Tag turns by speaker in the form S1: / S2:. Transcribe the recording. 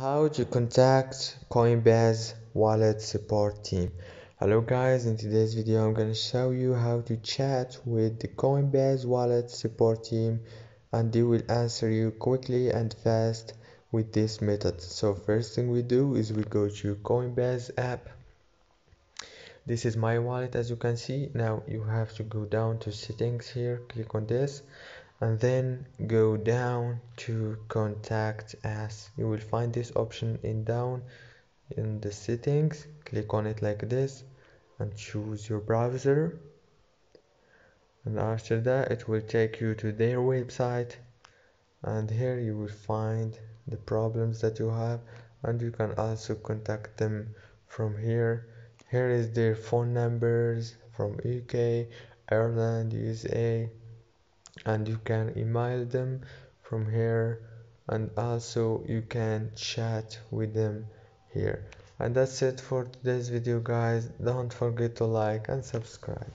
S1: how to contact coinbase wallet support team. Hello guys in today's video i'm going to show you how to chat with the coinbase wallet support team and they will answer you quickly and fast with this method. So first thing we do is we go to coinbase app. This is my wallet as you can see. Now you have to go down to settings here click on this and then go down to contact us you will find this option in down in the settings. Click on it like this and choose your browser. And after that it will take you to their website. And here you will find the problems that you have and you can also contact them from here. Here is their phone numbers from UK Ireland USA and you can email them from here and also you can chat with them here. And that's it for today's video guys. Don't forget to like and subscribe